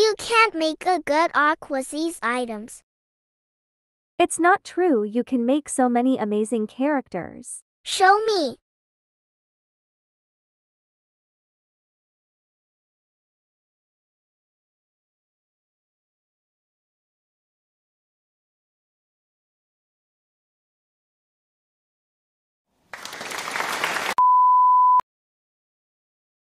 You can't make a good art with these items. It's not true you can make so many amazing characters. Show me.